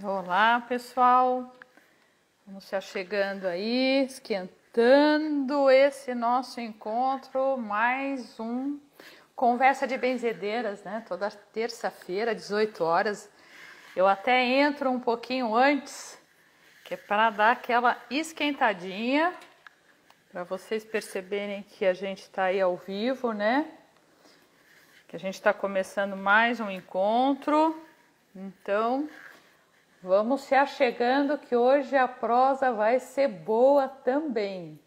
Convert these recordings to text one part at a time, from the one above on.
Olá, pessoal. Vamos se chegando aí, esquentando esse nosso encontro, mais um conversa de benzedeiras, né? Toda terça-feira, 18 horas. Eu até entro um pouquinho antes, que é para dar aquela esquentadinha, para vocês perceberem que a gente está aí ao vivo, né? Que a gente está começando mais um encontro. Então, vamos se achegando que hoje a prosa vai ser boa também.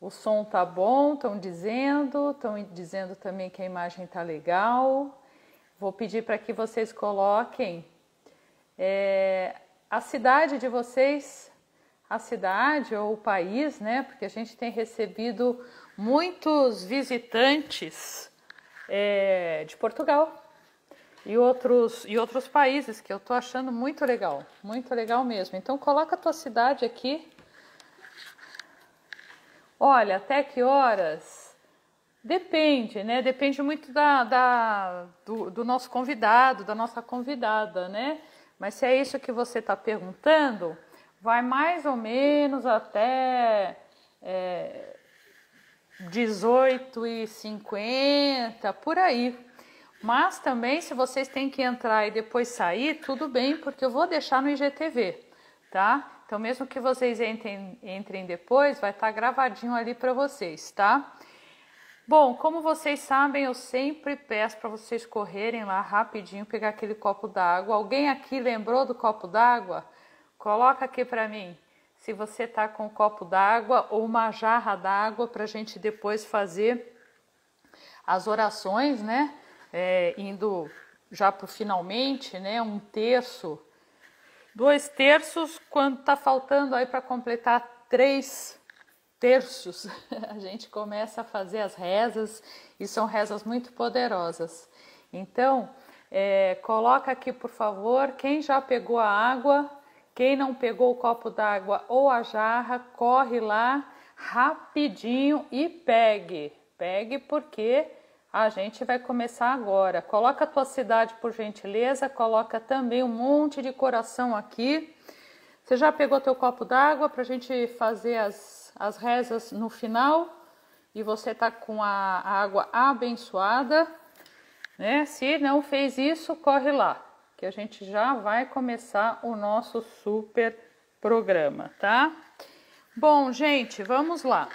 O som tá bom, estão dizendo, estão dizendo também que a imagem tá legal. Vou pedir para que vocês coloquem é, a cidade de vocês, a cidade ou o país, né? Porque a gente tem recebido muitos visitantes é, de Portugal e outros, e outros países que eu estou achando muito legal, muito legal mesmo. Então coloca a tua cidade aqui. Olha, até que horas? Depende, né? Depende muito da, da do, do, nosso convidado, da nossa convidada, né? Mas se é isso que você está perguntando, vai mais ou menos até é, 18 e 50 por aí. Mas também, se vocês têm que entrar e depois sair, tudo bem, porque eu vou deixar no IGTV, tá? Então, mesmo que vocês entrem, entrem depois, vai estar tá gravadinho ali para vocês, tá? Bom, como vocês sabem, eu sempre peço para vocês correrem lá rapidinho, pegar aquele copo d'água. Alguém aqui lembrou do copo d'água? Coloca aqui para mim se você tá com um copo d'água ou uma jarra d'água para a gente depois fazer as orações, né? É, indo já para o finalmente, né? Um terço, dois terços, quando está faltando aí para completar três terços, a gente começa a fazer as rezas e são rezas muito poderosas. Então, é, coloca aqui, por favor, quem já pegou a água quem não pegou o copo d'água ou a jarra, corre lá rapidinho e pegue. Pegue porque a gente vai começar agora. Coloca a tua cidade por gentileza, coloca também um monte de coração aqui. Você já pegou teu copo d'água para a gente fazer as, as rezas no final? E você está com a, a água abençoada, né? Se não fez isso, corre lá que a gente já vai começar o nosso super programa, tá? Bom, gente, vamos lá.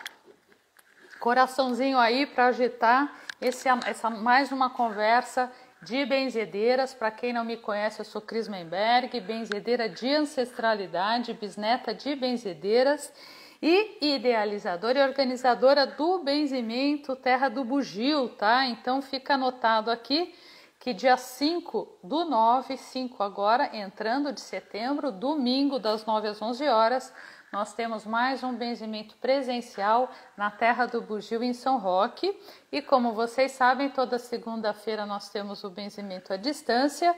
Coraçãozinho aí para agitar esse, essa mais uma conversa de benzedeiras. Para quem não me conhece, eu sou Cris Menberg, benzedeira de ancestralidade, bisneta de benzedeiras e idealizadora e organizadora do benzimento Terra do Bugio, tá? Então fica anotado aqui que dia 5 do 9, 5 agora, entrando de setembro, domingo, das 9 às 11 horas, nós temos mais um benzimento presencial na Terra do Bugio, em São Roque. E como vocês sabem, toda segunda-feira nós temos o benzimento à distância,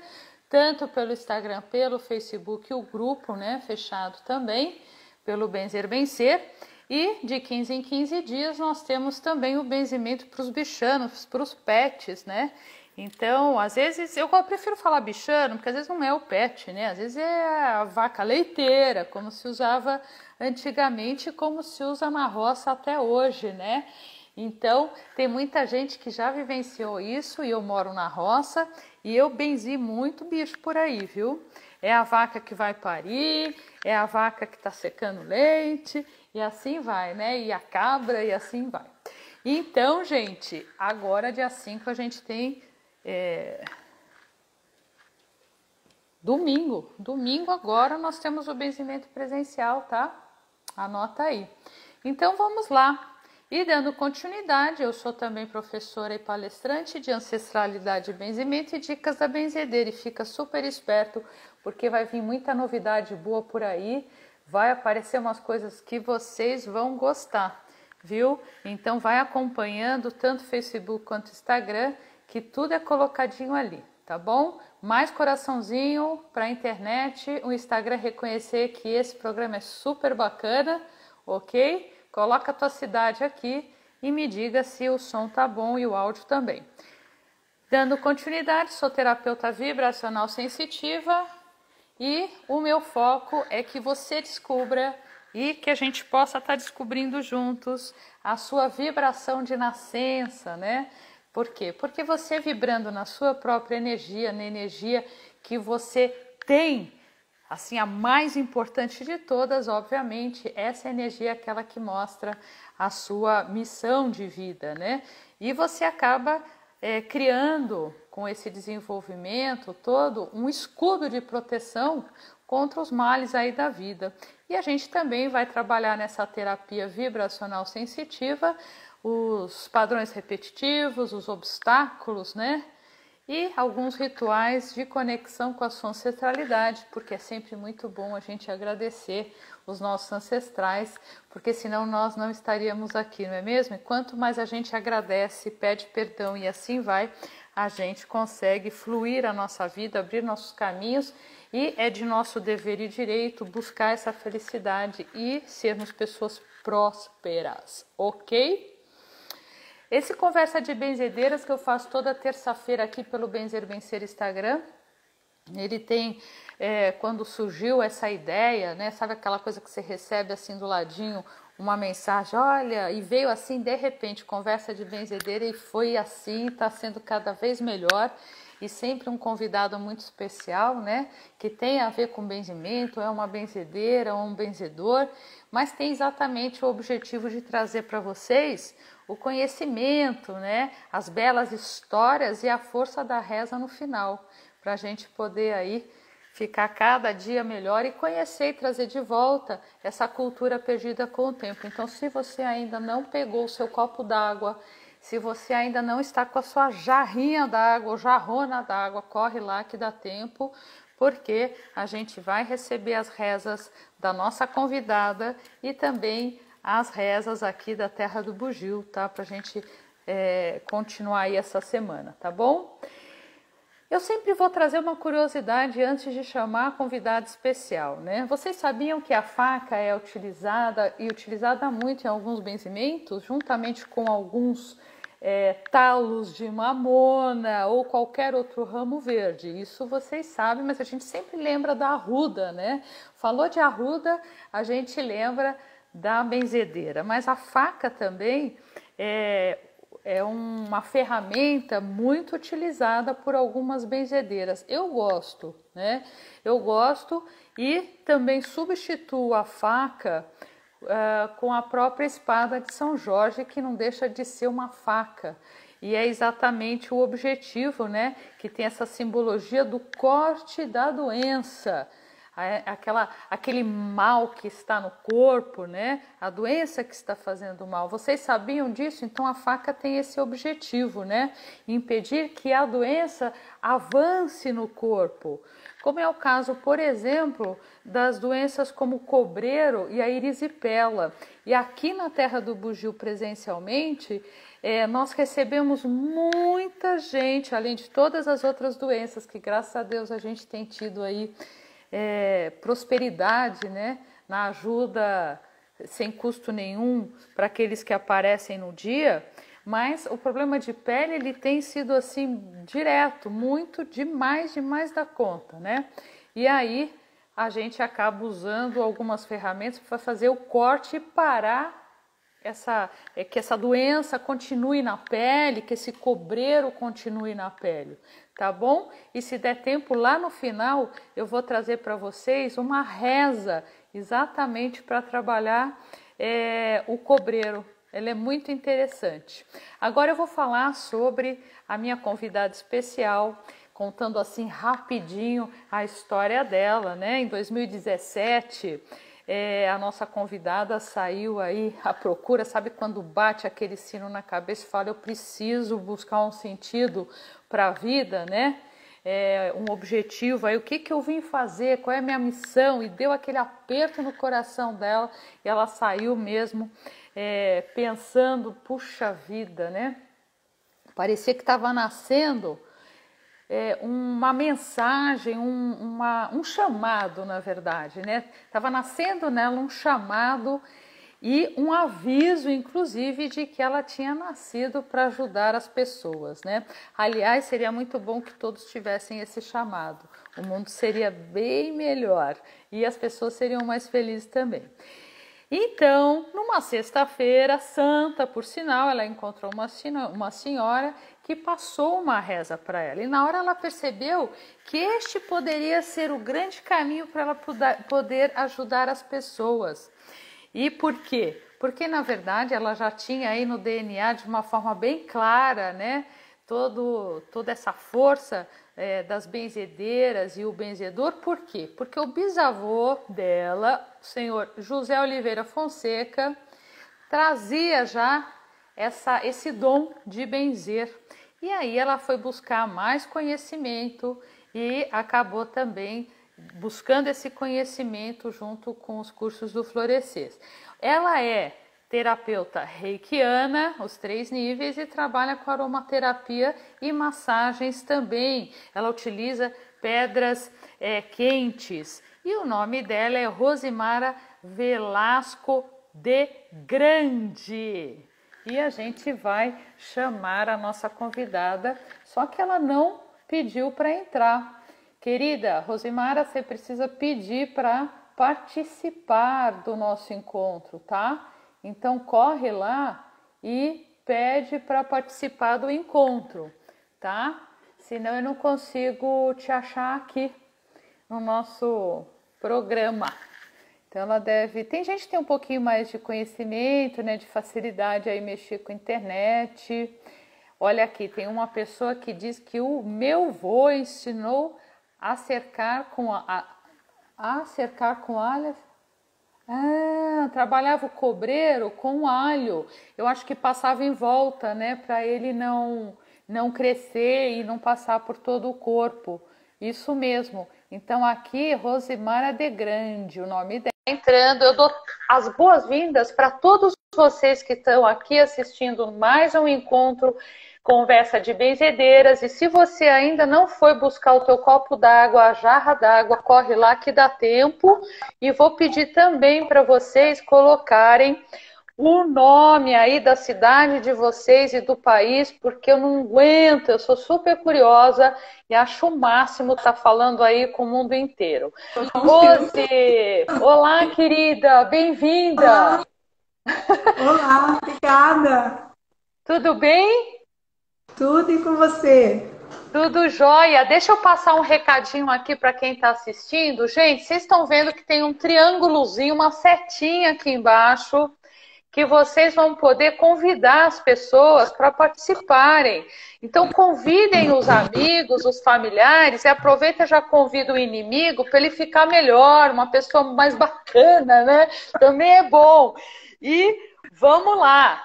tanto pelo Instagram, pelo Facebook, o grupo né, fechado também, pelo Benzer Benzer. E de 15 em 15 dias nós temos também o benzimento para os bichanos, para os pets, né? Então, às vezes, eu prefiro falar bichano, porque às vezes não é o pet, né? Às vezes é a vaca leiteira, como se usava antigamente, como se usa na roça até hoje, né? Então, tem muita gente que já vivenciou isso e eu moro na roça e eu benzi muito bicho por aí, viu? É a vaca que vai parir, é a vaca que está secando leite e assim vai, né? E a cabra e assim vai. Então, gente, agora dia 5 a gente tem é, domingo, domingo agora nós temos o benzimento presencial, tá? Anota aí. Então vamos lá. E dando continuidade, eu sou também professora e palestrante de ancestralidade e benzimento e dicas da benzedeira. E fica super esperto, porque vai vir muita novidade boa por aí. Vai aparecer umas coisas que vocês vão gostar, viu? Então vai acompanhando tanto Facebook quanto Instagram que tudo é colocadinho ali, tá bom? Mais coraçãozinho para a internet, o Instagram reconhecer que esse programa é super bacana, ok? Coloca a tua cidade aqui e me diga se o som tá bom e o áudio também. Dando continuidade, sou terapeuta vibracional sensitiva E o meu foco é que você descubra e que a gente possa estar tá descobrindo juntos a sua vibração de nascença, né? Por quê? Porque você vibrando na sua própria energia, na energia que você tem, assim, a mais importante de todas, obviamente, essa energia é aquela que mostra a sua missão de vida, né? E você acaba é, criando com esse desenvolvimento todo um escudo de proteção contra os males aí da vida. E a gente também vai trabalhar nessa terapia vibracional sensitiva os padrões repetitivos, os obstáculos, né? E alguns rituais de conexão com a sua ancestralidade, porque é sempre muito bom a gente agradecer os nossos ancestrais, porque senão nós não estaríamos aqui, não é mesmo? E quanto mais a gente agradece, pede perdão e assim vai, a gente consegue fluir a nossa vida, abrir nossos caminhos e é de nosso dever e direito buscar essa felicidade e sermos pessoas prósperas, ok? Esse conversa de benzedeiras que eu faço toda terça-feira aqui pelo Benzer Vencer Instagram, ele tem, é, quando surgiu essa ideia, né, sabe aquela coisa que você recebe assim do ladinho, uma mensagem, olha, e veio assim de repente, conversa de benzedeira e foi assim, está sendo cada vez melhor e sempre um convidado muito especial, né? Que tem a ver com benzimento, é uma benzedeira, um benzedor, mas tem exatamente o objetivo de trazer para vocês o conhecimento, né? As belas histórias e a força da reza no final, para a gente poder aí ficar cada dia melhor e conhecer e trazer de volta essa cultura perdida com o tempo. Então, se você ainda não pegou o seu copo d'água, se você ainda não está com a sua jarrinha d'água jarrona d'água, corre lá que dá tempo, porque a gente vai receber as rezas da nossa convidada e também as rezas aqui da Terra do Bugio, tá? Para a gente é, continuar aí essa semana, tá bom? Eu sempre vou trazer uma curiosidade antes de chamar a convidada especial, né? Vocês sabiam que a faca é utilizada e utilizada muito em alguns benzimentos, juntamente com alguns é, talos de mamona ou qualquer outro ramo verde. Isso vocês sabem, mas a gente sempre lembra da arruda, né? Falou de arruda, a gente lembra da benzedeira, mas a faca também é, é uma ferramenta muito utilizada por algumas benzedeiras. Eu gosto, né? Eu gosto e também substituo a faca uh, com a própria espada de São Jorge, que não deixa de ser uma faca. E é exatamente o objetivo, né? Que tem essa simbologia do corte da doença aquela, aquele mal que está no corpo, né? A doença que está fazendo mal. Vocês sabiam disso? Então a faca tem esse objetivo, né? Impedir que a doença avance no corpo. Como é o caso, por exemplo, das doenças como o cobreiro e a erisipela. E aqui na Terra do Bugio, presencialmente, é, nós recebemos muita gente, além de todas as outras doenças que, graças a Deus, a gente tem tido aí é, prosperidade, né, na ajuda sem custo nenhum para aqueles que aparecem no dia, mas o problema de pele ele tem sido assim direto, muito demais, demais da conta, né? E aí a gente acaba usando algumas ferramentas para fazer o corte e parar essa, é, que essa doença continue na pele, que esse cobreiro continue na pele, tá bom? E se der tempo, lá no final eu vou trazer para vocês uma reza exatamente para trabalhar é, o cobreiro. Ela é muito interessante. Agora eu vou falar sobre a minha convidada especial, contando assim rapidinho a história dela, né? Em 2017 é, a nossa convidada saiu aí à procura, sabe quando bate aquele sino na cabeça e fala: Eu preciso buscar um sentido para a vida, né? É, um objetivo, aí o que, que eu vim fazer, qual é a minha missão, e deu aquele aperto no coração dela e ela saiu mesmo é, pensando: puxa vida, né? Parecia que estava nascendo é, uma mensagem, um, uma, um chamado, na verdade, né? Estava nascendo nela um chamado e um aviso, inclusive, de que ela tinha nascido para ajudar as pessoas, né? Aliás, seria muito bom que todos tivessem esse chamado. o mundo seria bem melhor e as pessoas seriam mais felizes também. Então, numa sexta-feira santa, por sinal, ela encontrou uma, uma senhora que passou uma reza para ela. E na hora ela percebeu que este poderia ser o grande caminho para ela poder ajudar as pessoas. E por quê? Porque na verdade ela já tinha aí no DNA de uma forma bem clara, né? Todo, toda essa força é, das benzedeiras e o benzedor, por quê? Porque o bisavô dela, o senhor José Oliveira Fonseca, trazia já essa, esse dom de benzer. E aí ela foi buscar mais conhecimento e acabou também buscando esse conhecimento junto com os cursos do Florescer. Ela é terapeuta reikiana, os três níveis, e trabalha com aromaterapia e massagens também. Ela utiliza pedras é, quentes. E o nome dela é Rosimara Velasco de Grande. E a gente vai chamar a nossa convidada, só que ela não pediu para entrar. Querida Rosimara, você precisa pedir para participar do nosso encontro, tá? Então corre lá e pede para participar do encontro, tá? Senão eu não consigo te achar aqui no nosso programa. Então ela deve. Tem gente que tem um pouquinho mais de conhecimento, né? De facilidade aí mexer com a internet. Olha aqui, tem uma pessoa que diz que o meu vô ensinou a cercar com a, a, a cercar com alhas ah, trabalhava o cobreiro com alho. Eu acho que passava em volta, né, para ele não não crescer e não passar por todo o corpo. Isso mesmo. Então aqui Rosimara de Grande, o nome dela. Entrando, eu dou as boas-vindas para todos vocês que estão aqui assistindo mais um encontro conversa de benzedeiras. E se você ainda não foi buscar o teu copo d'água, a jarra d'água, corre lá que dá tempo. E vou pedir também para vocês colocarem o nome aí da cidade de vocês e do país, porque eu não aguento, eu sou super curiosa e acho o máximo estar tá falando aí com o mundo inteiro. Rose, olá querida, bem-vinda. Olá. obrigada. Tudo bem? Tudo e com você? Tudo jóia. Deixa eu passar um recadinho aqui para quem está assistindo. Gente, vocês estão vendo que tem um triângulozinho, uma setinha aqui embaixo, que vocês vão poder convidar as pessoas para participarem. Então, convidem os amigos, os familiares, e aproveita já convida o inimigo para ele ficar melhor, uma pessoa mais bacana, né? Também é bom. E vamos lá.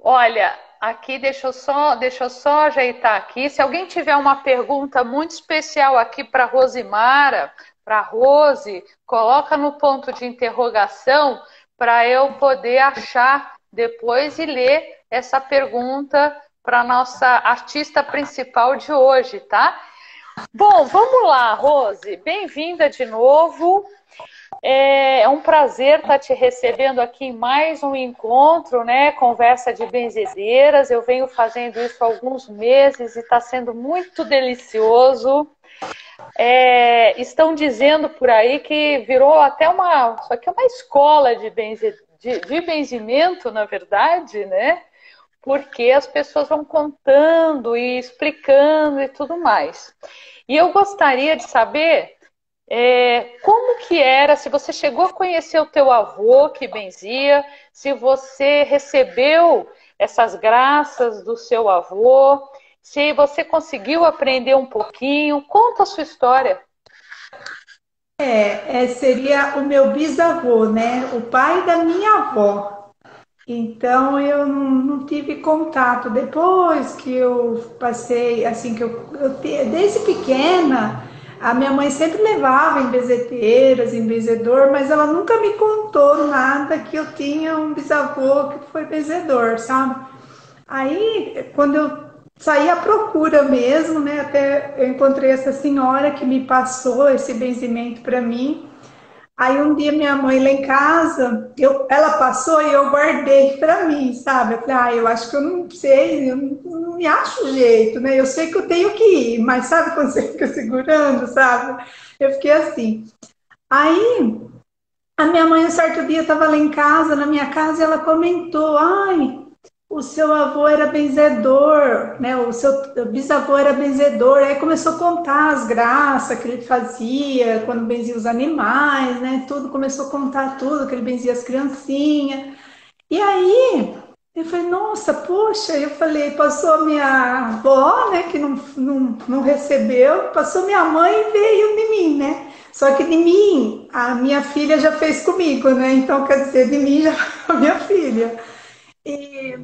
Olha, Aqui, deixa eu só, deixa eu só ajeitar aqui. Se alguém tiver uma pergunta muito especial aqui para Rosimara, para Rose, coloca no ponto de interrogação para eu poder achar depois e ler essa pergunta para nossa artista principal de hoje, tá? Bom, vamos lá, Rose. Bem-vinda de novo. É, é um prazer estar te recebendo aqui em mais um encontro, né? Conversa de benzedeiras. Eu venho fazendo isso há alguns meses e está sendo muito delicioso. É, estão dizendo por aí que virou até uma. Isso aqui é uma escola de, benze, de, de benzimento, na verdade, né? Porque as pessoas vão contando e explicando e tudo mais. E eu gostaria de saber é, como que era, se você chegou a conhecer o teu avô que benzia, se você recebeu essas graças do seu avô, se você conseguiu aprender um pouquinho, conta a sua história. É, é, seria o meu bisavô, né? O pai da minha avó. Então eu não, não, tive contato. Depois que eu passei, assim, que eu, eu desde pequena, a minha mãe sempre levava em bezeteiras, em benzedor, mas ela nunca me contou nada que eu tinha um bisavô que foi benzedor, sabe? Aí, quando eu saí à procura mesmo, né? Até eu encontrei essa senhora que me passou esse benzimento para mim. Aí um dia minha mãe lá em casa, eu, ela passou e eu guardei para mim, sabe? Eu falei, ah, eu acho que eu não sei, eu não, não me acho jeito, né? Eu sei que eu tenho que ir, mas sabe quando você fica segurando, sabe? Eu fiquei assim. Aí a minha mãe, um certo dia, estava lá em casa, na minha casa, e ela comentou: ai, o seu avô era benzedor, né? O seu bisavô era benzedor. Aí começou a contar as graças que ele fazia quando benzia os animais, né? Tudo começou a contar tudo que ele benzia as criancinhas. E aí eu falei, nossa, poxa, eu falei, passou minha avó, né, que não, não, não recebeu, passou minha mãe e veio de mim, né? Só que de mim, a minha filha já fez comigo, né? Então, quer dizer, de mim já a minha filha. E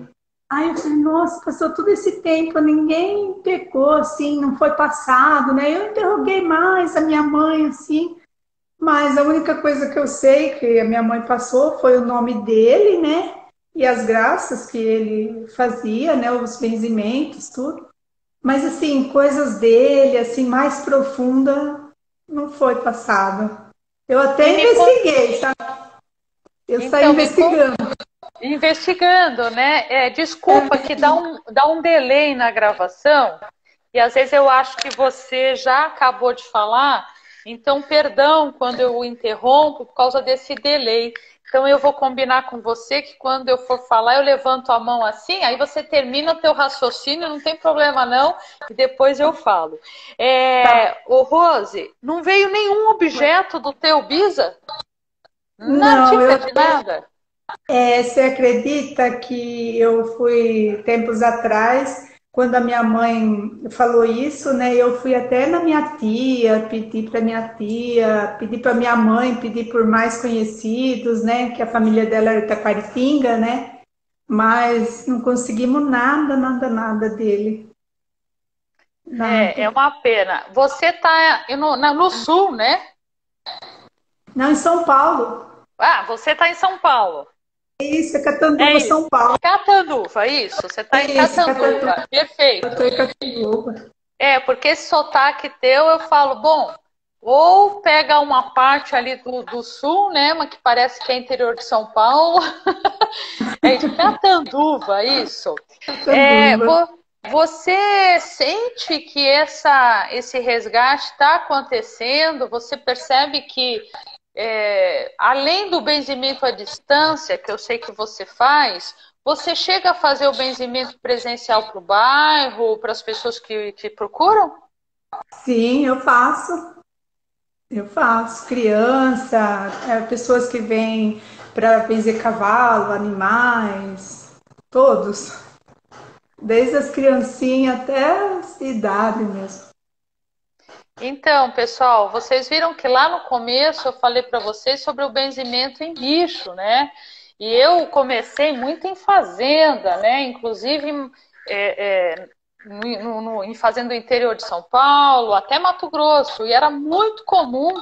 Aí eu falei, nossa, passou todo esse tempo, ninguém pegou, assim, não foi passado, né? Eu interroguei mais a minha mãe, assim, mas a única coisa que eu sei que a minha mãe passou foi o nome dele, né? E as graças que ele fazia, né? Os benzimentos, tudo. Mas, assim, coisas dele, assim, mais profunda, não foi passado. Eu até investiguei, tá? Eu então, saí investigando. Investigando, né? É, desculpa que dá um, dá um delay na gravação, e às vezes eu acho que você já acabou de falar, então perdão quando eu interrompo por causa desse delay. Então eu vou combinar com você que quando eu for falar, eu levanto a mão assim, aí você termina o teu raciocínio, não tem problema não, e depois eu falo. É, tá. Ô Rose, não veio nenhum objeto do teu Bisa? Não, não eu... de nada? É, você acredita que eu fui tempos atrás, quando a minha mãe falou isso, né? Eu fui até na minha tia, pedi para minha tia, pedi para minha mãe, pedi por mais conhecidos, né? Que a família dela era Itaquaritinga, né? Mas não conseguimos nada, nada, nada dele. Nada. É, é uma pena. Você está no, no sul, né? Não, em São Paulo. Ah, você está em São Paulo. Isso, é Catanduva, é isso. São Paulo. Catanduva, isso. Você está em Catanduva. Catanduva. Perfeito. Eu estou em Catanduva. É, porque esse sotaque teu, eu falo, bom, ou pega uma parte ali do, do sul, né, mas que parece que é interior de São Paulo. é de Catanduva, isso. Catanduva. É, você sente que essa, esse resgate está acontecendo? Você percebe que é, além do benzimento à distância, que eu sei que você faz, você chega a fazer o benzimento presencial para o bairro, para as pessoas que, que procuram? Sim, eu faço. Eu faço. Criança, é, pessoas que vêm para benzer cavalo, animais, todos. Desde as criancinhas até a idade mesmo. Então, pessoal, vocês viram que lá no começo eu falei para vocês sobre o benzimento em bicho, né? E eu comecei muito em fazenda, né? Inclusive é, é, no, no, em fazenda do interior de São Paulo, até Mato Grosso, e era muito comum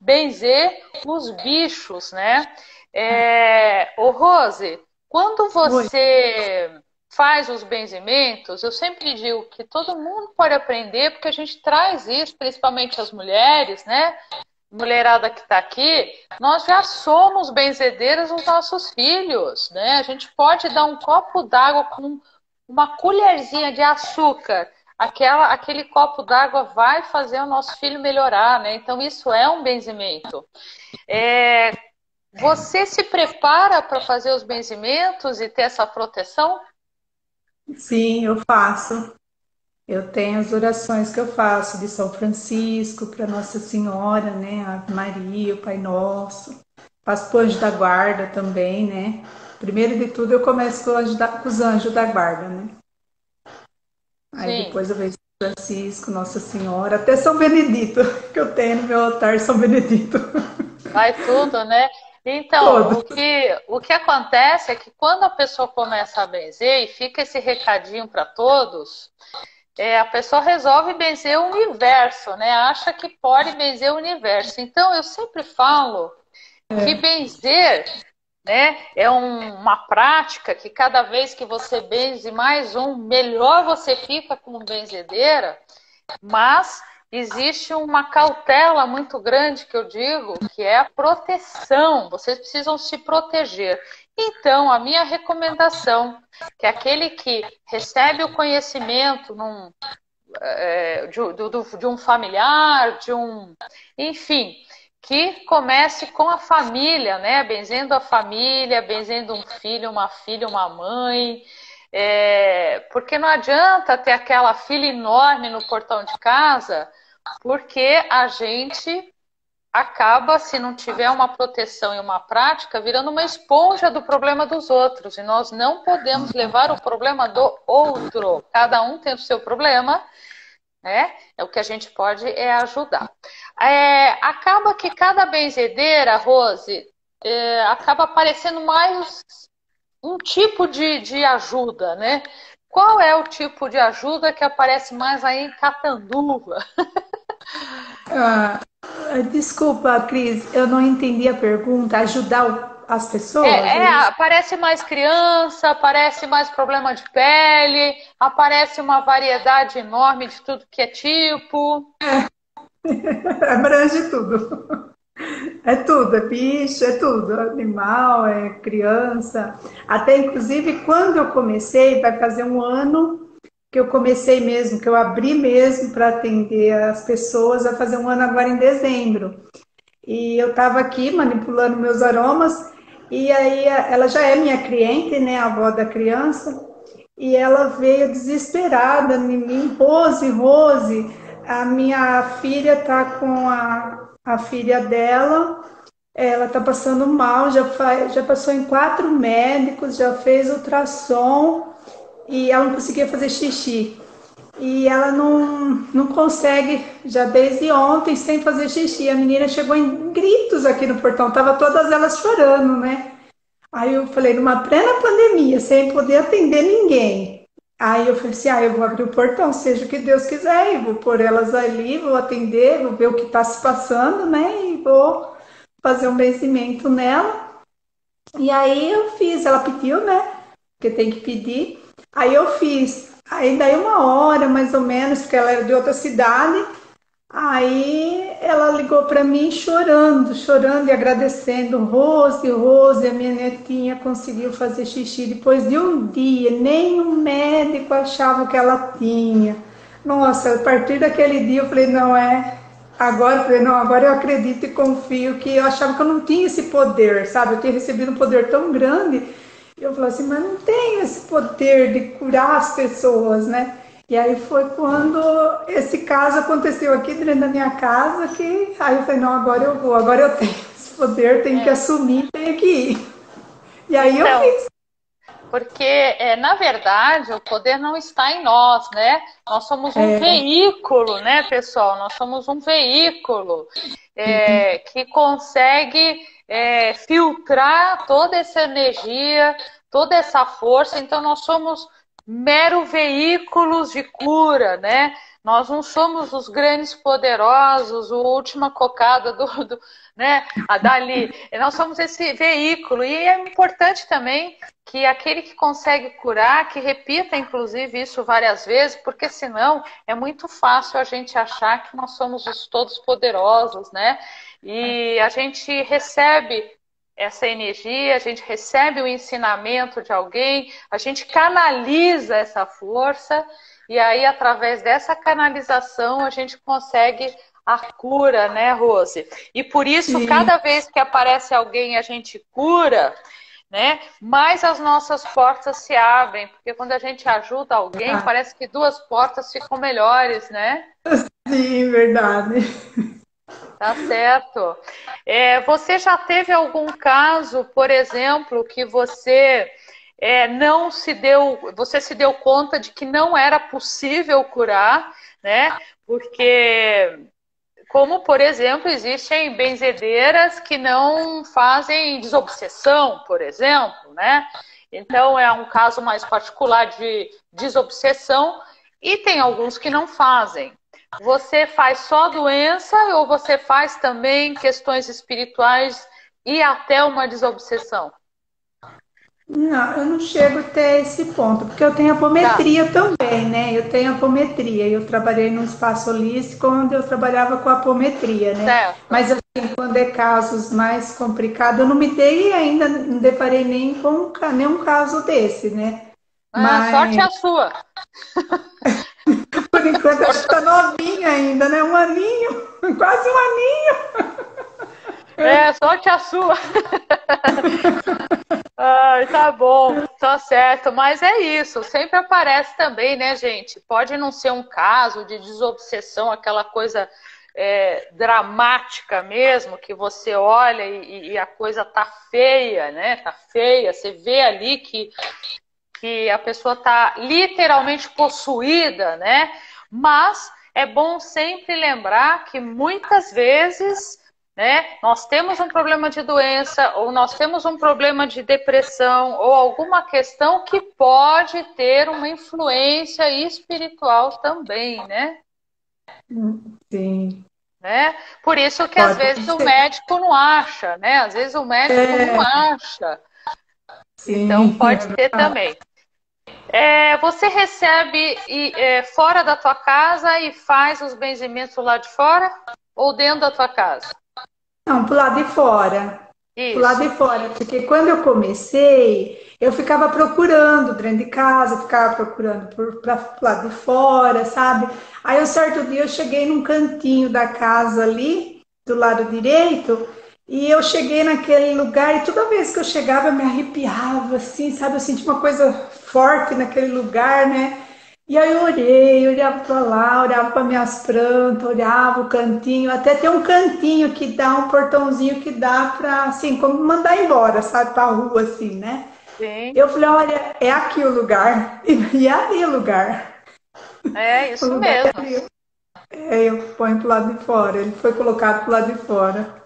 benzer os bichos, né? É, ô Rose, quando você Oi faz os benzimentos, eu sempre digo que todo mundo pode aprender, porque a gente traz isso, principalmente as mulheres, né? Mulherada que está aqui, nós já somos benzedeiras dos nossos filhos, né? A gente pode dar um copo d'água com uma colherzinha de açúcar, aquela, aquele copo d'água vai fazer o nosso filho melhorar, né? Então isso é um benzimento. É, você se prepara para fazer os benzimentos e ter essa proteção? Sim, eu faço. Eu tenho as orações que eu faço de São Francisco para Nossa Senhora, né? A Maria, o Pai Nosso. Faço para o anjo da guarda também, né? Primeiro de tudo, eu começo com, da, com os anjos da guarda, né? Aí Sim. depois eu vejo São Francisco, Nossa Senhora, até São Benedito, que eu tenho no meu altar São Benedito. Vai tudo, né? Então, o que, o que acontece é que quando a pessoa começa a benzer e fica esse recadinho para todos, é, a pessoa resolve benzer o universo, né? Acha que pode benzer o universo. Então, eu sempre falo é. que benzer né, é um, uma prática que cada vez que você benze mais um, melhor você fica como benzedeira, mas existe uma cautela muito grande que eu digo, que é a proteção. Vocês precisam se proteger. Então, a minha recomendação, que é aquele que recebe o conhecimento num, é, de, de, de um familiar, de um. Enfim, que comece com a família, né? Benzendo a família, benzendo um filho, uma filha, uma mãe. É, porque não adianta ter aquela fila enorme no portão de casa, porque a gente acaba, se não tiver uma proteção e uma prática, virando uma esponja do problema dos outros. E nós não podemos levar o problema do outro. Cada um tem o seu problema, né? É o que a gente pode é ajudar. É, acaba que cada benzedeira, Rose, é, acaba aparecendo mais um tipo de, de ajuda, né? Qual é o tipo de ajuda que aparece mais aí em Catanduva? Ah, desculpa, Cris, eu não entendi a pergunta. Ajudar as pessoas? É, é, aparece mais criança, aparece mais problema de pele, aparece uma variedade enorme de tudo que é tipo. É. Abrange tudo. É tudo, é bicho, é tudo, animal, é criança. Até inclusive quando eu comecei, vai fazer um ano que eu comecei mesmo, que eu abri mesmo para atender as pessoas, vai fazer um ano agora em dezembro. E eu estava aqui manipulando meus aromas, e aí ela já é minha cliente, né, a avó da criança, e ela veio desesperada em mim, Rose, Rose, a minha filha tá com a, a filha dela, ela tá passando mal, já, faz, já passou em quatro médicos, já fez ultrassom e ela não conseguia fazer xixi. E ela não, não consegue, já desde ontem, sem fazer xixi. A menina chegou em gritos aqui no portão, tava todas elas chorando, né? Aí eu falei, numa plena pandemia, sem poder atender ninguém, Aí eu falei assim, ah, eu vou abrir o portão, seja o que Deus quiser, e vou pôr elas ali, vou atender, vou ver o que está se passando, né? E vou fazer um benzimento nela. E aí eu fiz, ela pediu, né? Porque tem que pedir. Aí eu fiz. Aí daí uma hora, mais ou menos, porque ela era de outra cidade. Aí ela ligou para mim chorando, chorando e agradecendo. Rose, Rose, a minha netinha conseguiu fazer xixi depois de um dia, nem o médico achava que ela tinha. Nossa, a partir daquele dia eu falei, não é. Agora eu falei, não, agora eu acredito e confio que eu achava que eu não tinha esse poder, sabe? Eu tinha recebido um poder tão grande. Eu falei assim, mas não tenho esse poder de curar as pessoas, né? E aí foi quando esse caso aconteceu aqui dentro da minha casa, que aí eu falei, não, agora eu vou, agora eu tenho esse poder, tenho é. que assumir, tenho que ir. E aí então, eu fiz. Porque, é, na verdade, o poder não está em nós, né? Nós somos um é. veículo, né, pessoal? Nós somos um veículo é, uhum. que consegue é, filtrar toda essa energia, toda essa força. Então, nós somos mero veículos de cura, né? Nós não somos os grandes poderosos, o última cocada do, do né, a dali. Nós somos esse veículo e é importante também que aquele que consegue curar, que repita inclusive isso várias vezes, porque senão é muito fácil a gente achar que nós somos os todos poderosos, né? E a gente recebe essa energia, a gente recebe o ensinamento de alguém, a gente canaliza essa força e aí através dessa canalização a gente consegue a cura, né, Rose? E por isso Sim. cada vez que aparece alguém a gente cura, né? Mais as nossas portas se abrem, porque quando a gente ajuda alguém, ah. parece que duas portas ficam melhores, né? Sim, verdade. Tá certo. É, você já teve algum caso, por exemplo, que você é, não se deu, você se deu conta de que não era possível curar, né? Porque, como por exemplo, existem benzedeiras que não fazem desobsessão, por exemplo, né? Então é um caso mais particular de desobsessão e tem alguns que não fazem. Você faz só doença ou você faz também questões espirituais e até uma desobsessão? Não, eu não chego até esse ponto, porque eu tenho apometria tá. também, né? Eu tenho apometria. Eu trabalhei num espaço holístico onde eu trabalhava com apometria, né? Certo. Mas assim, quando é casos mais complicados, eu não me dei ainda, não deparei nem com nenhum caso desse, né? Ah, Mas... sorte é a sua. Por enquanto, acho que tá novinha ainda, né? Um aninho, quase um aninho. É, sorte a sua. Ai, tá bom, tá certo. Mas é isso, sempre aparece também, né, gente? Pode não ser um caso de desobsessão, aquela coisa é, dramática mesmo, que você olha e, e, a coisa tá feia, né? Tá feia. Você vê ali que, que a pessoa tá literalmente possuída, né? Mas é bom sempre lembrar que muitas vezes né? Nós temos um problema de doença, ou nós temos um problema de depressão, ou alguma questão que pode ter uma influência espiritual também, né? Sim. Né? Por isso que pode às vezes ser. o médico não acha, né? Às vezes o médico é... não acha. Sim, então pode é ter também. É, você recebe e, é, fora da tua casa e faz os benzimentos lá de fora ou dentro da tua casa? Não, pro lado de fora. Isso. Pro lado de fora, porque quando eu comecei, eu ficava procurando dentro de casa, ficava procurando pro lado de fora, sabe? Aí um certo dia eu cheguei num cantinho da casa ali, do lado direito, e eu cheguei naquele lugar e toda vez que eu chegava eu me arrepiava, assim, sabe? Eu sentia uma coisa forte naquele lugar, né? E aí eu olhei, olhava para lá, olhava para minhas plantas, olhava o cantinho, até tem um cantinho que dá um portãozinho que dá para assim, como mandar embora, sabe, para rua assim, né? Sim. Eu falei, olha, é aqui o lugar. E é ali o lugar. É isso mesmo. É, é, eu ponho pro lado de fora, ele foi colocado pro lado de fora.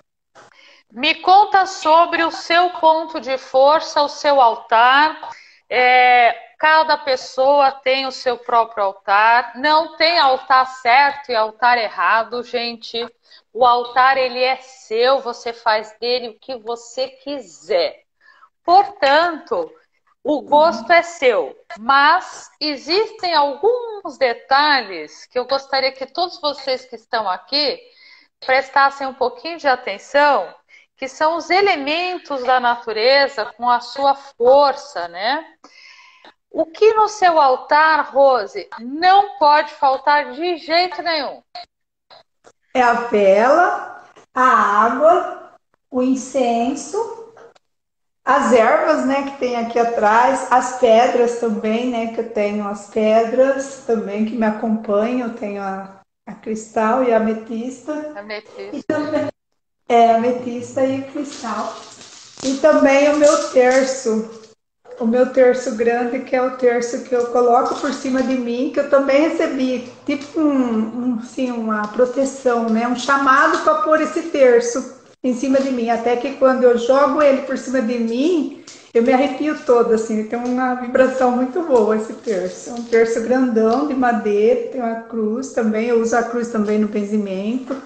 Me conta sobre o seu ponto de força, o seu altar. É, Cada pessoa tem o seu próprio altar. Não tem altar certo e altar errado, gente. O altar ele é seu, você faz dele o que você quiser. Portanto, o gosto é seu, mas existem alguns detalhes que eu gostaria que todos vocês que estão aqui prestassem um pouquinho de atenção, que são os elementos da natureza com a sua força, né? O que no seu altar, Rose, não pode faltar de jeito nenhum? É a vela, a água, o incenso, as ervas, né, que tem aqui atrás, as pedras também, né, que eu tenho as pedras também que me acompanham, eu tenho a, a cristal e a ametista. Ametista. E também, é, ametista e cristal. E também o meu terço, o meu terço grande, que é o terço que eu coloco por cima de mim, que eu também recebi, tipo um, um uma proteção, né? um chamado para pôr esse terço em cima de mim. Até que quando eu jogo ele por cima de mim, eu me arrepio todo, assim, tem uma vibração muito boa esse terço. É um terço grandão de madeira, tem uma cruz também, eu uso a cruz também no benzimento.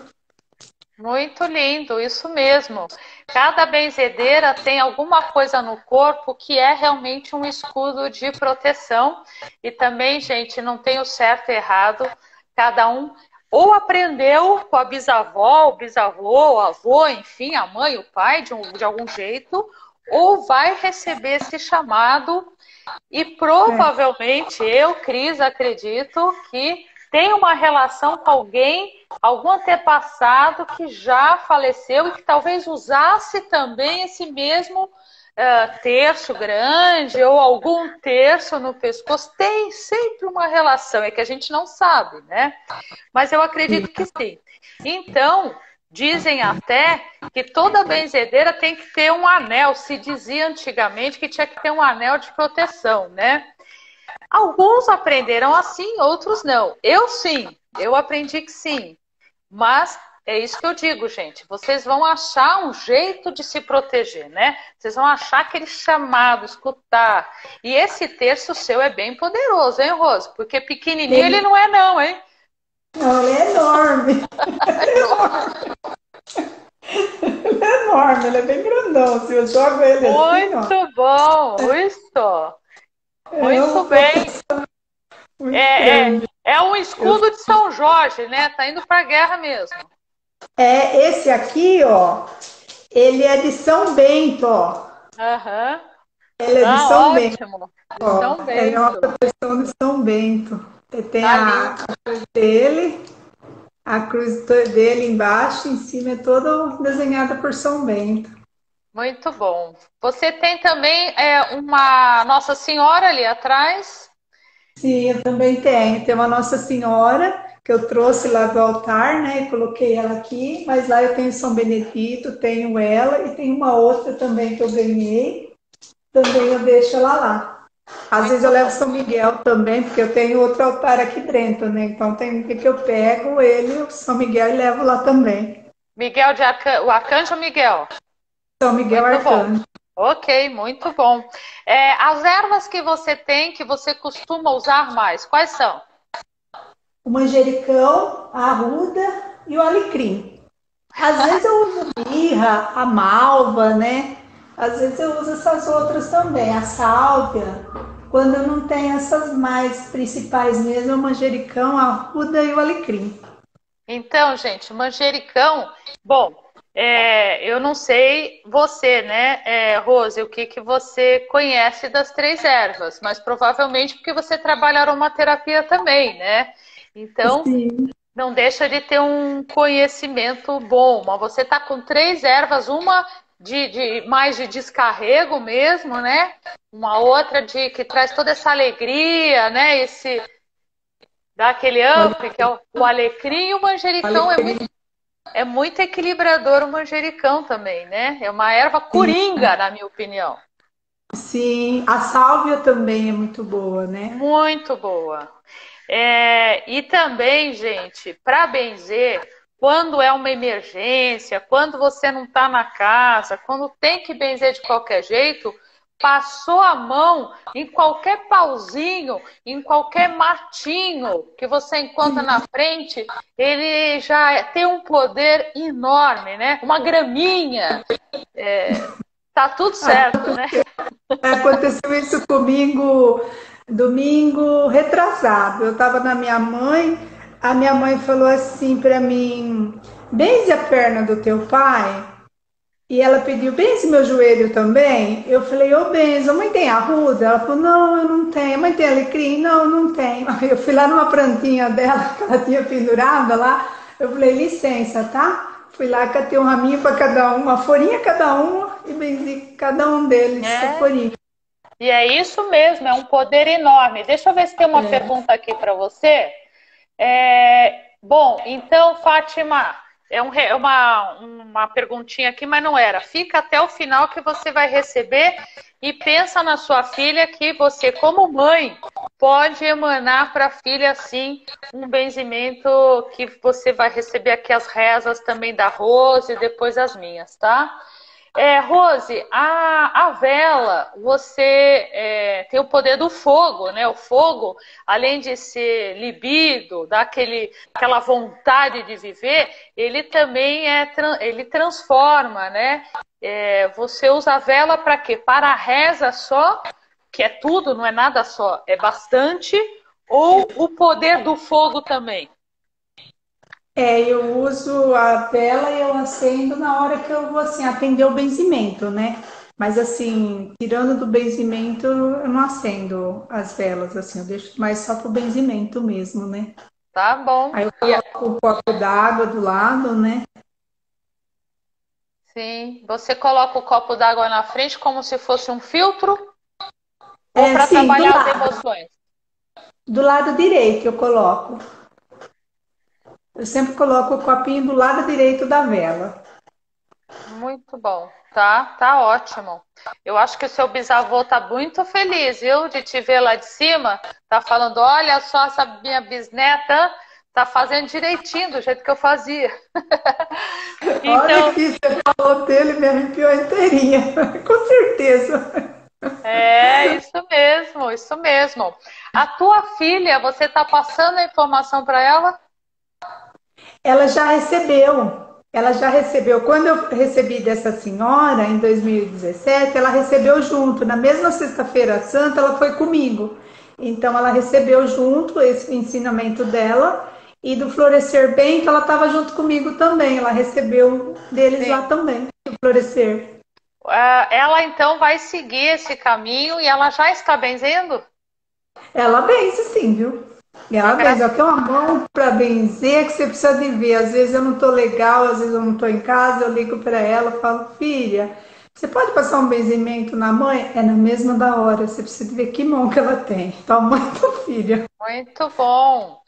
Muito lindo, isso mesmo. Cada benzedeira tem alguma coisa no corpo que é realmente um escudo de proteção. E também, gente, não tem o certo e errado. Cada um ou aprendeu com a bisavó, o bisavô, o avô, enfim, a mãe, o pai, de, um, de algum jeito, ou vai receber esse chamado. E provavelmente, eu, Cris, acredito que tem uma relação com alguém, algum antepassado que já faleceu e que talvez usasse também esse mesmo uh, terço grande ou algum terço no pescoço. Tem sempre uma relação, é que a gente não sabe, né? Mas eu acredito que sim. Então, Dizem até que toda benzedeira tem que ter um anel. Se dizia antigamente que tinha que ter um anel de proteção, né? Alguns aprenderam assim, outros não. Eu sim, eu aprendi que sim. Mas é isso que eu digo, gente. Vocês vão achar um jeito de se proteger, né? Vocês vão achar aquele chamado, escutar. E esse terço seu é bem poderoso, hein, Rose? Porque pequenininho ele, ele não é, não, hein? Não, ele é enorme. é enorme. é enorme, ele é bem grandão. Se eu jogo ele Muito assim, bom, isso. Muito é bem. Muito é, é, é um escudo de São Jorge, né? Tá indo pra guerra mesmo. É, esse aqui, ó, ele é de São Bento, ó. Aham. Uhum. Ele é de ah, São ótimo. Bento. Ó, São Bento. É uma proteção de São Bento. Tem tá a, a cruz dele, a cruz dele embaixo, em cima é toda desenhada por São Bento. Muito bom. Você tem também é, uma Nossa Senhora ali atrás? Sim, eu também tenho. Tem uma Nossa Senhora que eu trouxe lá do altar, né? E coloquei ela aqui, mas lá eu tenho São Benedito, tenho ela e tem uma outra também que eu ganhei. Também eu deixo ela lá. Às vezes eu levo São Miguel também, porque eu tenho outro altar aqui dentro, né? Então tem que eu pego ele, o São Miguel, e levo lá também. Miguel de Arcan... o Arcanjo Miguel. São Miguel muito Arcanjo. Bom. Ok, muito bom. É, as ervas que você tem, que você costuma usar mais, quais são? O manjericão, a arruda e o alecrim. Às vezes eu uso mirra, a malva, né? Às vezes eu uso essas outras também, a sálvia. Quando eu não tenho essas mais principais mesmo, é o manjericão, a arruda e o alecrim. Então, gente, manjericão, bom, é, eu não sei você, né, é, Rose, o que, que você conhece das três ervas, mas provavelmente porque você trabalha aromaterapia também, né? Então, Sim. não deixa de ter um conhecimento bom. Mas você tá com três ervas, uma de, de, mais de descarrego mesmo, né? Uma outra de que traz toda essa alegria, né? Esse dá aquele up, que é o, o alecrim e o manjericão alecrim. é muito, é muito equilibrador o manjericão também, né? É uma erva coringa, Sim. na minha opinião. Sim, a sálvia também é muito boa, né? Muito boa. É, e também, gente, para benzer, quando é uma emergência, quando você não está na casa, quando tem que benzer de qualquer jeito, passou a mão em qualquer pauzinho, em qualquer matinho que você encontra na frente, ele já tem um poder enorme, né? Uma graminha. É, tá tudo certo, né? Aconteceu isso comigo domingo retrasado. Eu estava na minha mãe a minha mãe falou assim para mim: benze a perna do teu pai. E ela pediu, benze meu joelho também? Eu falei, ô oh, mãe tem arruda? Ela falou, não, eu não tenho. Mãe tem alecrim? Não, não tenho. Eu fui lá numa plantinha dela que ela tinha pendurada lá. Eu falei, licença, tá? Fui lá, catei um raminho para cada um, uma folhinha cada uma e benzi cada um deles é. folhinha. E é isso mesmo, é um poder enorme. Deixa eu ver se tem uma é. pergunta aqui para você. É, bom, então, Fátima, é, um, é uma, uma perguntinha aqui, mas não era. Fica até o final que você vai receber e pensa na sua filha que você, como mãe, pode emanar para a filha, assim, um benzimento que você vai receber aqui as rezas também da Rose e depois as minhas, tá? É, Rose, a, a vela, você é, tem o poder do fogo, né? O fogo, além de ser libido, dar aquele, aquela vontade de viver, ele também é, ele transforma, né? É, você usa a vela para quê? Para a reza só, que é tudo, não é nada só, é bastante, ou o poder do fogo também? É, eu uso a vela e eu acendo na hora que eu vou assim, atender o benzimento, né? Mas assim, tirando do benzimento, eu não acendo as velas, assim, eu deixo mais só pro benzimento mesmo, né? Tá bom. Aí eu coloco o copo d'água do lado, né? Sim. Você coloca o copo d'água na frente como se fosse um filtro? Ou é, para trabalhar as emoções? Do lado direito eu coloco. Eu sempre coloco o copinho do lado direito da vela. Muito bom, tá? Tá ótimo. Eu acho que o seu bisavô tá muito feliz, viu, de te ver lá de cima. Tá falando, olha só essa minha bisneta tá fazendo direitinho do jeito que eu fazia. então... Olha que você falou dele, me arrepiou inteirinha, com certeza. É, isso mesmo, isso mesmo. A tua filha, você tá passando a informação para ela? Ela já recebeu. ela já recebeu, quando eu recebi dessa senhora em 2017, ela recebeu junto, na mesma sexta-feira santa, ela foi comigo. Então ela recebeu junto esse ensinamento dela e do Florescer Bem, que ela estava junto comigo também. Ela recebeu deles Sim. lá também, do Florescer. Uh, ela então vai seguir esse caminho e ela já está benzendo? Ela benze sim, viu? Ela benze. Aqui é uma mão para benzer que você precisa de ver. Às vezes eu não estou legal, às vezes eu não estou em casa, eu ligo para ela e falo, filha, você pode passar um benzimento na mãe? É na mesma da hora. Você precisa ver que mão que ela tem. E tua filha. Muito bom.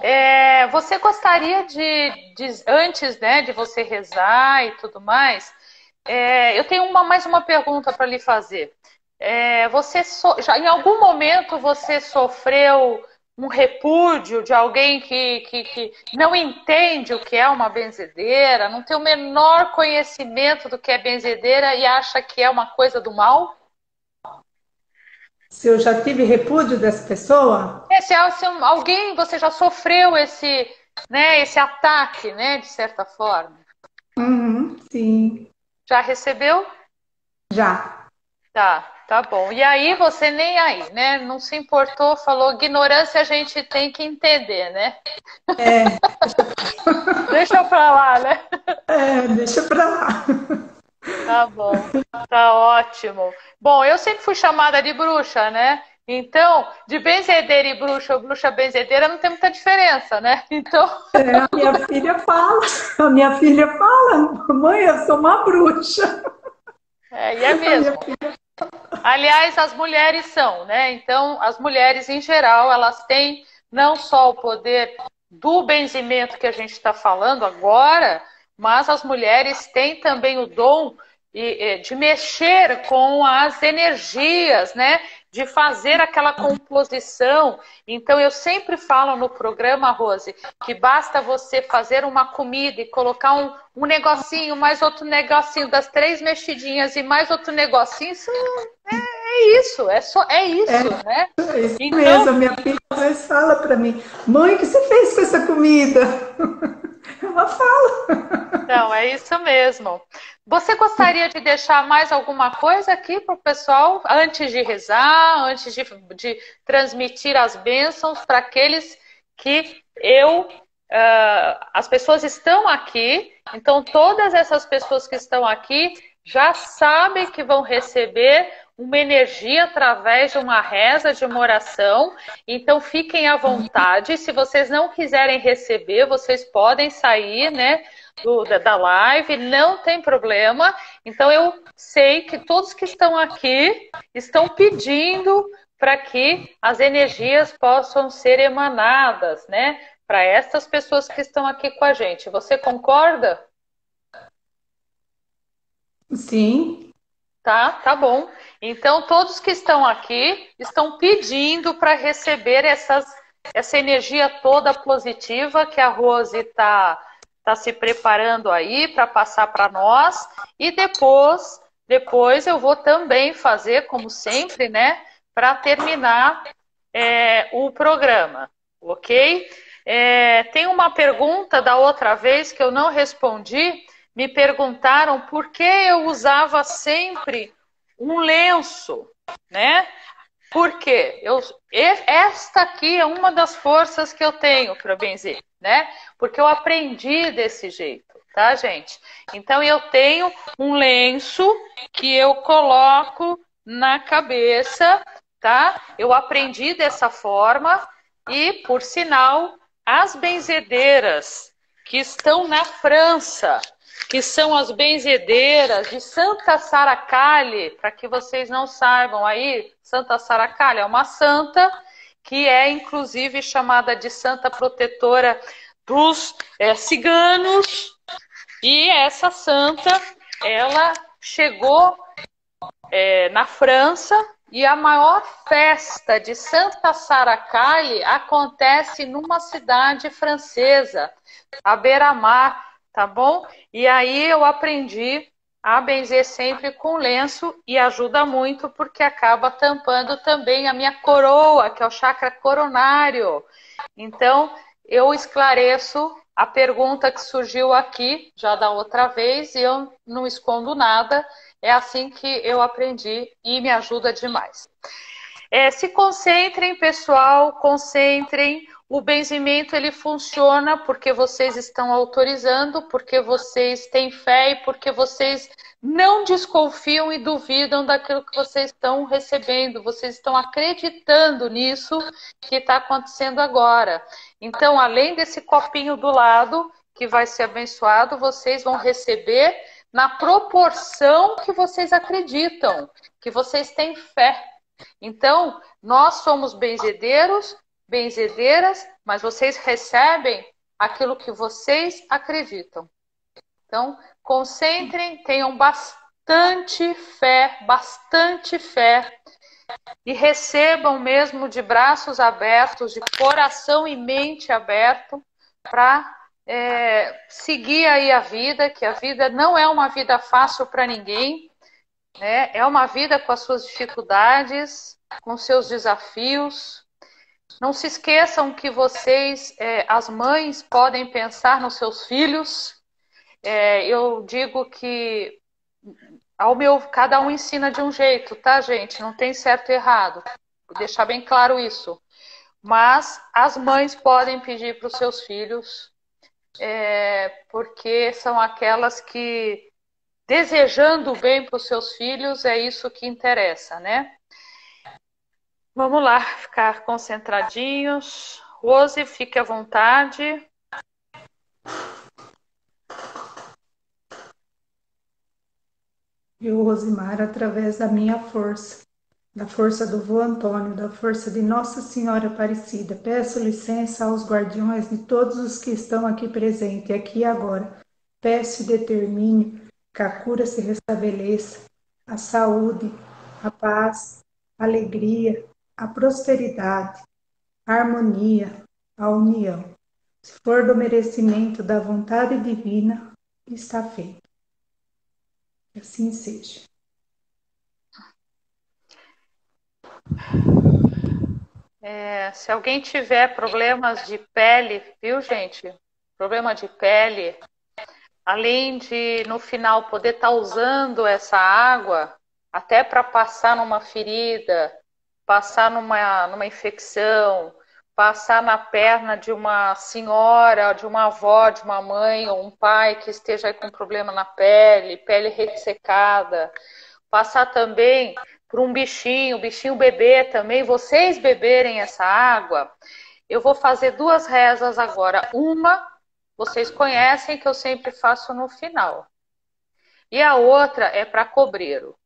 É, você gostaria de, de, antes né, de você rezar e tudo mais, é, eu tenho uma, mais uma pergunta para lhe fazer. É, você so, já em algum momento você sofreu um repúdio de alguém que, que, que, não entende o que é uma benzedeira, não tem o menor conhecimento do que é benzedeira e acha que é uma coisa do mal? Se eu já tive repúdio dessa pessoa? É, se, alguém, você já sofreu esse, né, esse ataque, né, de certa forma. Uhum, sim. Já recebeu? Já. Tá. Tá bom. E aí você nem aí, né? Não se importou, falou ignorância a gente tem que entender, né? É. deixa pra lá, né? É, deixa pra lá. Tá bom. Tá ótimo. Bom, eu sempre fui chamada de bruxa, né? Então, de benzedeira e bruxa ou bruxa benzedeira não tem muita diferença, né? Então. É, a minha filha fala, a minha filha fala, mãe, eu sou uma bruxa. É, e é mesmo. Aliás, as mulheres são, né? Então, as mulheres em geral, elas têm não só o poder do benzimento que a gente está falando agora, mas as mulheres têm também o dom de mexer com as energias, né? De fazer aquela composição. Então, eu sempre falo no programa, Rose, que basta você fazer uma comida e colocar um, um negocinho, mais outro negocinho, das três mexidinhas e mais outro negocinho. Isso é, é isso, é, só, é isso, é, né? É isso então, mesmo. Minha filha fala para mim, mãe, o que você fez com essa comida? Ela fala. Não, é isso mesmo. Você gostaria de deixar mais alguma coisa aqui para o pessoal antes de rezar, antes de, de transmitir as bênçãos para aqueles que eu. Uh, as pessoas estão aqui, então todas essas pessoas que estão aqui já sabem que vão receber uma energia através de uma reza, de uma oração. Então fiquem à vontade. Se vocês não quiserem receber, vocês podem sair, né? Do, da live, não tem problema. Então eu sei que todos que estão aqui estão pedindo para que as energias possam ser emanadas, né? Para essas pessoas que estão aqui com a gente. Você concorda? Sim. Tá, tá bom. Então, todos que estão aqui estão pedindo para receber essas, essa energia toda positiva que a Rose está tá se preparando aí para passar para nós. E depois, depois eu vou também fazer, como sempre, né, para terminar é, o programa, ok? É, tem uma pergunta da outra vez que eu não respondi me perguntaram por que eu usava sempre um lenço, né? Porque eu, esta aqui é uma das forças que eu tenho para benzer, né? Porque eu aprendi desse jeito, tá, gente? Então eu tenho um lenço que eu coloco na cabeça, tá? Eu aprendi dessa forma e, por sinal, as benzedeiras que estão na França, que são as benzedeiras de Santa Saracale, para que vocês não saibam. Aí, Santa Saracale é uma santa que é inclusive chamada de santa protetora dos é, ciganos, e essa santa, ela chegou é, na França e a maior festa de Santa Saracale acontece numa cidade francesa, a beira-mar, tá bom? E aí eu aprendi a benzer sempre com lenço e ajuda muito porque acaba tampando também a minha coroa, que é o chakra coronário. Então, eu esclareço a pergunta que surgiu aqui, já da outra vez, e eu não escondo nada, é assim que eu aprendi e me ajuda demais. É, se concentrem, pessoal, concentrem. O benzimento ele funciona porque vocês estão autorizando, porque vocês têm fé e porque vocês não desconfiam e duvidam daquilo que vocês estão recebendo, vocês estão acreditando nisso que está acontecendo agora. Então, além desse copinho do lado que vai ser abençoado, vocês vão receber na proporção que vocês acreditam, que vocês têm fé. Então, nós somos benzedeiros benzedeiras, mas vocês recebem aquilo que vocês acreditam. Então, concentrem, tenham bastante fé, bastante fé e recebam mesmo de braços abertos, de coração e mente aberto para é, seguir aí a vida, que a vida não é uma vida fácil para ninguém, né? é uma vida com as suas dificuldades, com seus desafios, não se esqueçam que vocês, é, as mães, podem pensar nos seus filhos. É, eu digo que ao meu, cada um ensina de um jeito, tá, gente? Não tem certo e errado. Vou deixar bem claro isso. Mas as mães podem pedir para os seus filhos, é, porque são aquelas que, desejando o bem para os seus filhos, é isso que interessa, né? Vamos lá, ficar concentradinhos. Rose, fique à vontade. Eu, Rosimar, através da minha força, da força do vô Antônio, da força de Nossa Senhora Aparecida, peço licença aos guardiões de todos os que estão aqui presentes, aqui e agora. Peço e determine que a cura se restabeleça, a saúde, a paz, a alegria, a prosperidade, a harmonia, a união. Se for do merecimento da vontade divina, está feito. Que assim seja. É, se alguém tiver problemas de pele, viu, gente? Problema de pele, além de no final poder estar tá usando essa água até para passar numa ferida, passar numa, numa infecção, passar na perna de uma senhora, de uma avó, de uma mãe ou um pai que esteja com problema na pele, pele ressecada, passar também por um bichinho, bichinho bebê também, vocês beberem essa água. Eu vou fazer duas rezas agora. Uma, vocês conhecem que eu sempre faço no final. E a outra é para cobreiro.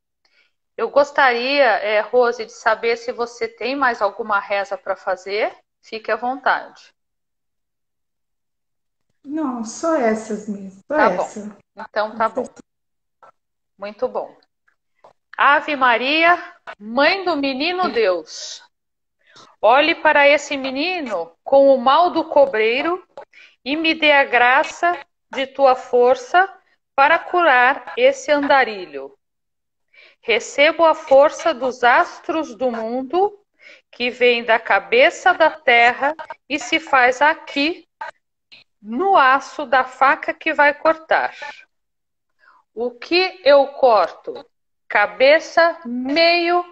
Eu gostaria, é, Rose, de saber se você tem mais alguma reza para fazer. Fique à vontade. Não, só essas mesmo. Só tá essa. bom. Então tá bom. Muito bom. Ave Maria, mãe do menino Deus. Olhe para esse menino com o mal do cobreiro e me dê a graça de tua força para curar esse andarilho. Recebo a força dos astros do mundo, que vem da cabeça da terra e se faz aqui, no aço da faca que vai cortar. O que eu corto? Cabeça, meio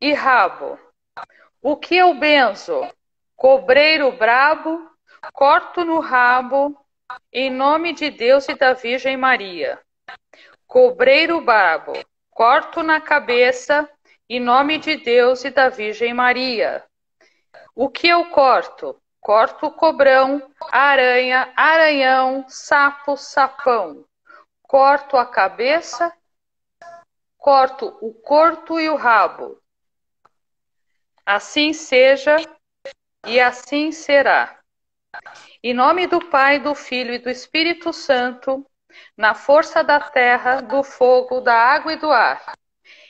e rabo. O que eu benzo? Cobreiro brabo, corto no rabo, em nome de Deus e da Virgem Maria. Cobreiro brabo, Corto na cabeça, em nome de Deus e da Virgem Maria. O que eu corto? Corto cobrão, aranha, aranhão, sapo, sapão. Corto a cabeça, corto o corto e o rabo. Assim seja e assim será. Em nome do Pai, do Filho e do Espírito Santo, na força da terra, do fogo, da água e do ar.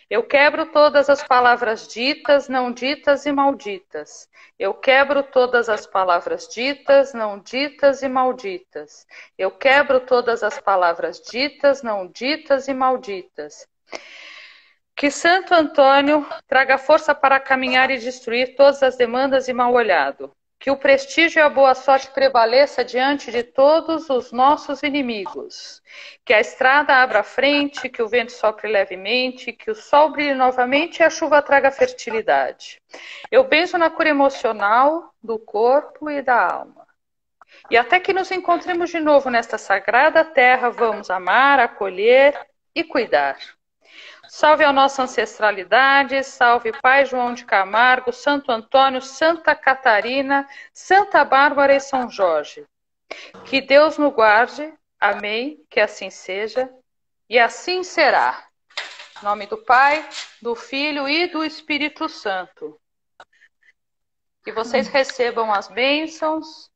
Eu quebro todas as palavras ditas, não ditas e malditas. Eu quebro todas as palavras ditas, não ditas e malditas. Eu quebro todas as palavras ditas, não ditas e malditas. Que Santo Antônio traga força para caminhar e destruir todas as demandas e mal olhado. Que o prestígio e a boa sorte prevaleça diante de todos os nossos inimigos. Que a estrada abra frente, que o vento sopre levemente, que o sol brilhe novamente e a chuva traga fertilidade. Eu benzo na cura emocional do corpo e da alma. E até que nos encontremos de novo nesta sagrada terra, vamos amar, acolher e cuidar. Salve a nossa ancestralidade, salve Pai João de Camargo, Santo Antônio, Santa Catarina, Santa Bárbara e São Jorge. Que Deus nos guarde, amém, que assim seja, e assim será. Em nome do Pai, do Filho e do Espírito Santo. Que vocês recebam as bênçãos,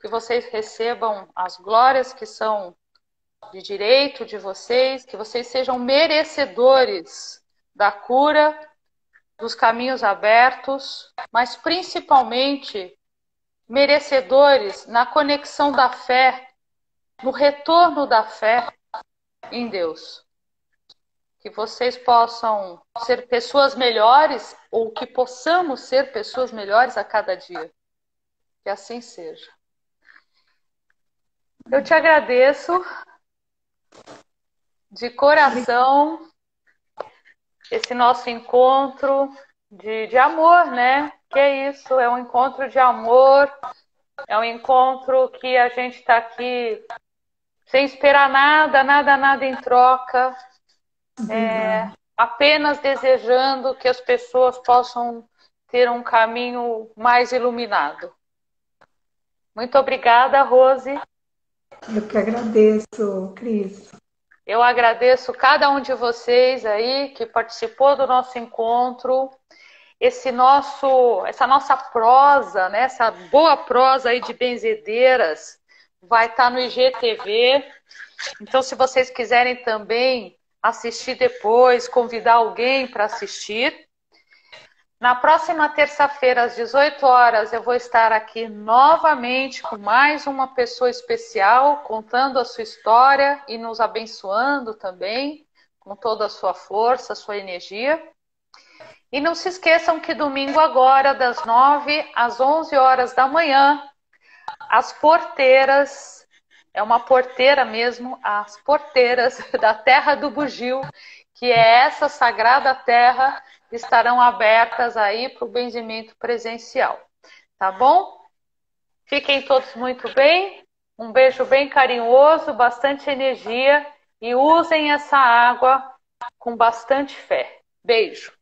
que vocês recebam as glórias que são de direito de vocês, que vocês sejam merecedores da cura, dos caminhos abertos, mas principalmente merecedores na conexão da fé, no retorno da fé em Deus. Que vocês possam ser pessoas melhores ou que possamos ser pessoas melhores a cada dia. Que assim seja. Eu te agradeço de coração esse nosso encontro de, de amor, né? Que é isso, é um encontro de amor, é um encontro que a gente está aqui sem esperar nada, nada, nada em troca, é, apenas desejando que as pessoas possam ter um caminho mais iluminado. Muito obrigada, Rose. Eu que agradeço, Cris. Eu agradeço cada um de vocês aí que participou do nosso encontro. Esse nosso, essa nossa prosa, né, essa boa prosa aí de benzedeiras vai estar no IGTV. Então, se vocês quiserem também assistir depois, convidar alguém para assistir, na próxima terça-feira, às 18 horas, eu vou estar aqui novamente com mais uma pessoa especial, contando a sua história e nos abençoando também, com toda a sua força, sua energia. E não se esqueçam que domingo agora, das 9 às 11 horas da manhã, as porteiras, é uma porteira mesmo, as porteiras da Terra do Bugio, que é essa sagrada terra estarão abertas aí para o benzimento presencial. Tá bom? Fiquem todos muito bem. Um beijo bem carinhoso, bastante energia e usem essa água com bastante fé. Beijo.